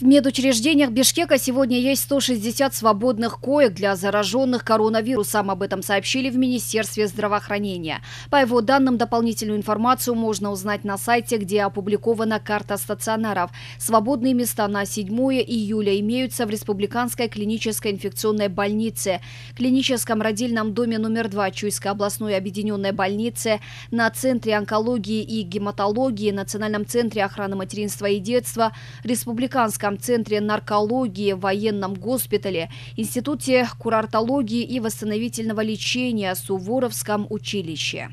В медучреждениях Бишкека сегодня есть 160 свободных коек для зараженных коронавирусом. Об этом сообщили в Министерстве здравоохранения. По его данным, дополнительную информацию можно узнать на сайте, где опубликована карта стационаров. Свободные места на 7 июля имеются в Республиканской клинической инфекционной больнице, клиническом родильном доме номер 2 Чуйской областной объединенной больнице, на Центре онкологии и гематологии, Национальном центре охраны материнства и детства, Республиканском Медицинском центре наркологии, военном госпитале, Институте курортологии и восстановительного лечения, Суворовском училище.